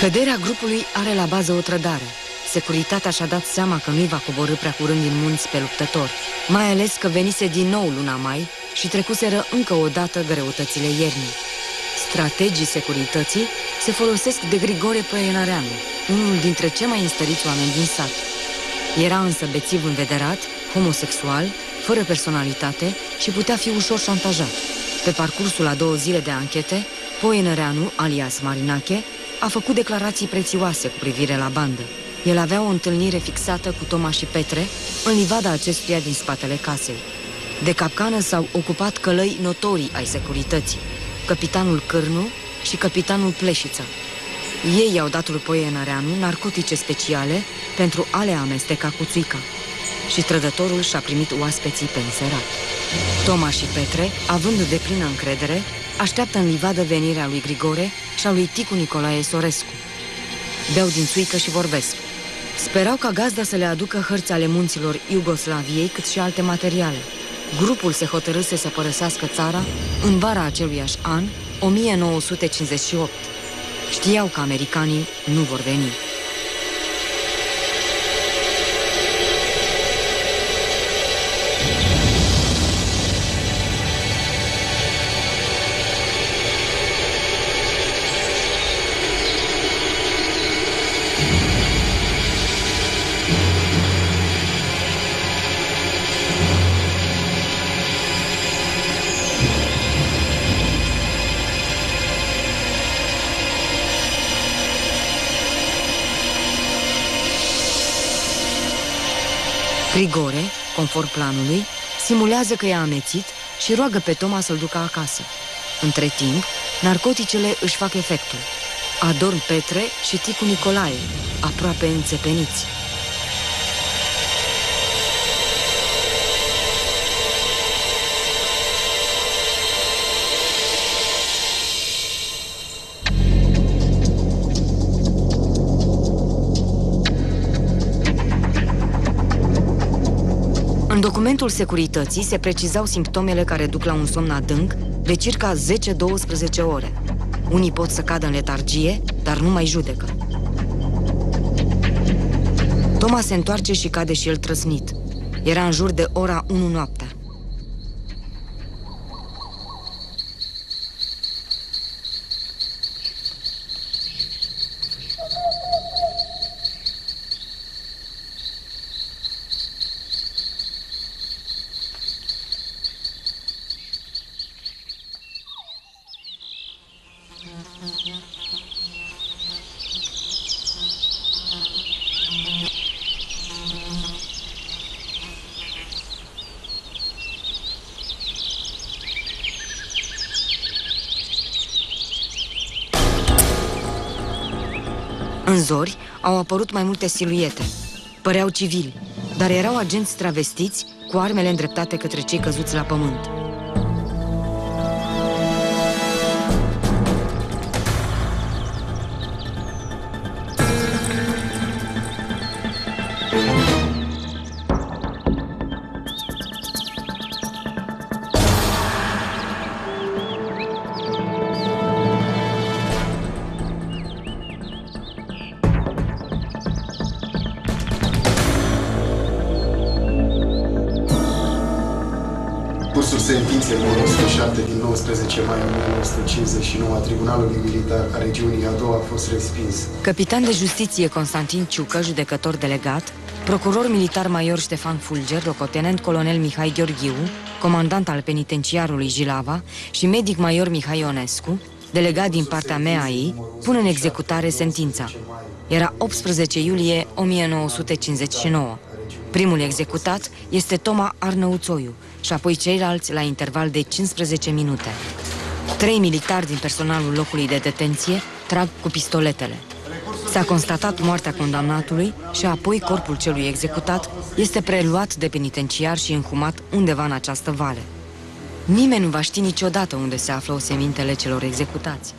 Căderea grupului are la bază o trădare. Securitatea și-a dat seama că nu-i va coborâ prea curând din munți pe luptători, mai ales că venise din nou luna mai și trecuseră încă o dată greutățile iernii. Strategii securității se folosesc de Grigore Păienareanu, unul dintre cei mai înstăriți oameni din sat. Era însă bețiv învederat, homosexual, fără personalitate și putea fi ușor șantajat. Pe parcursul a două zile de anchete, Poenăreanu, alias Marinache, a făcut declarații prețioase cu privire la bandă. El avea o întâlnire fixată cu Toma și Petre în livada acestuia din spatele casei. De capcană s-au ocupat călăi notorii ai securității, capitanul Cârnu și capitanul Pleșiță. Ei i-au dat lui Poenăreanu narcotice speciale pentru a le amesteca cu țuica și trădătorul și-a primit oaspeții pe înserat. Toma și Petre, având de plină încredere, așteaptă în livadă venirea lui Grigore și a lui Ticu Nicolae Sorescu. Beau din țuică și vorbesc. Sperau ca gazda să le aducă hărți ale munților Iugoslaviei, cât și alte materiale. Grupul se hotărâse să părăsească țara în vara aceluiași an, 1958. Știau că americanii nu vor veni. Grigore, conform planului, simulează că i-a amețit și roagă pe Toma să-l ducă acasă. Între timp, narcoticele își fac efectul. Adorm Petre și Ticu Nicolae, aproape înțepeniți. În documentul securității se precizau simptomele care duc la un somn adânc de circa 10-12 ore. Unii pot să cadă în letargie, dar nu mai judecă. Toma se întoarce și cade și el trăsnit. Era în jur de ora 1 noaptea. Zori au apărut mai multe siluete. Păreau civili, dar erau agenți travestiți cu armele îndreptate către cei căzuți la pământ. Sentinței numărul 107 din 19 mai 1959 a Tribunalului Militar a regiunii a doua a fost respins. Capitan de justiție Constantin Ciucă, judecător delegat, procuror militar major Ștefan Fulger, locotenent colonel Mihai Gheorghiu, comandant al penitenciarului Jilava și medic major Mihai Ionescu, delegat din partea MEAI, pun în executare sentința. Era 18 iulie 1959. Primul executat este Toma Arnăuțoiu și apoi ceilalți la interval de 15 minute. Trei militari din personalul locului de detenție trag cu pistoletele. S-a constatat moartea condamnatului și apoi corpul celui executat este preluat de penitenciar și înhumat undeva în această vale. Nimeni nu va ști niciodată unde se află osemintele celor executați.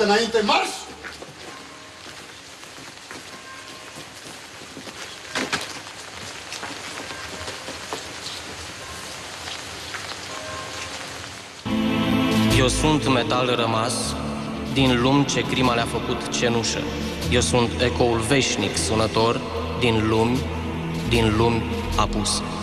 Dreapta înainte, marș! Eu sunt metal rămas din lumi ce crima le-a făcut cenușă. Eu sunt ecoul veșnic sunător din lumi, din lumi apuse.